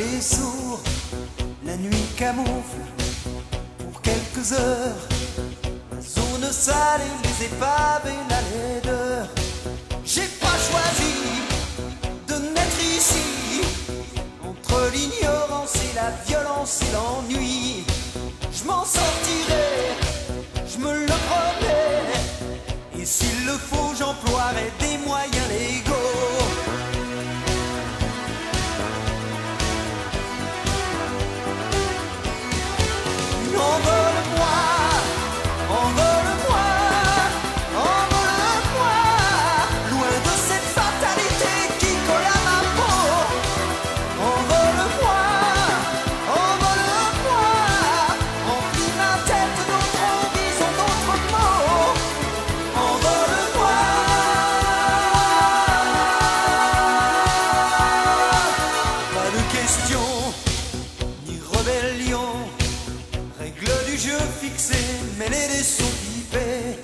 est sourd, la nuit camoufle pour quelques heures. La zone sale et les épaves et la laideur. J'ai pas choisi de naître ici, entre l'ignorance et la violence et l'ennui. Je m'en sortirai, je me le promets. Et s'il le faut, j'emploierai des moyens légaux. Jeu fixée, mêlée des sons pipés.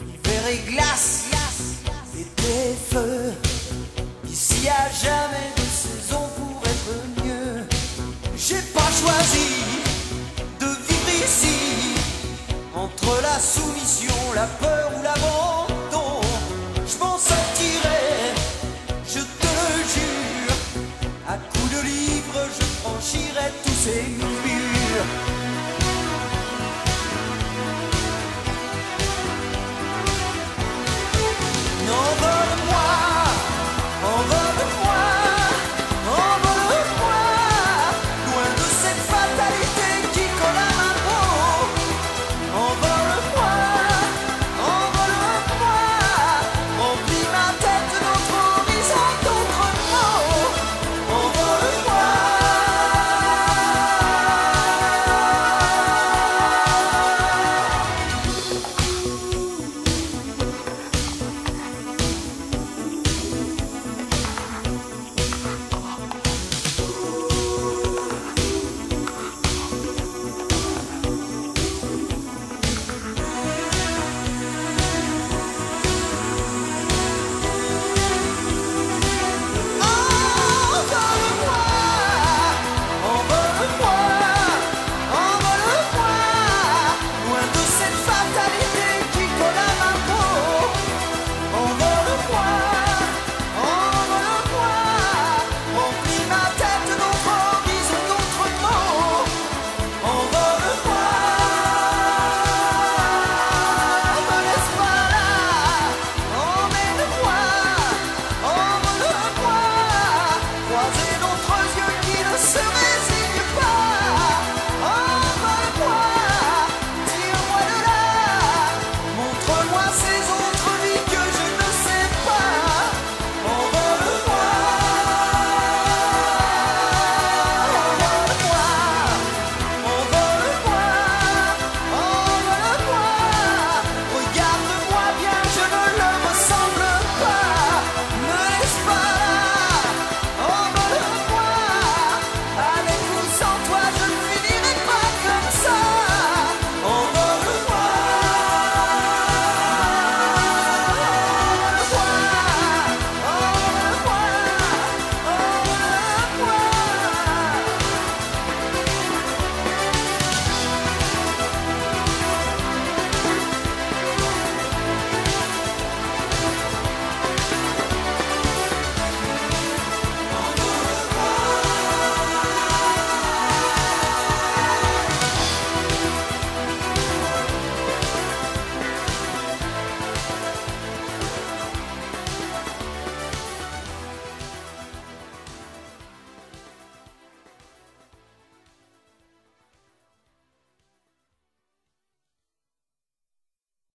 Hiver et glace, été feu. Ici a jamais de saison pour être mieux. J'ai pas choisi de vivre ici. Entre la soumission, la peur ou l'abandon, je m'en sortirai, je te le jure. À coups de livres, je franchirai tous ces murs.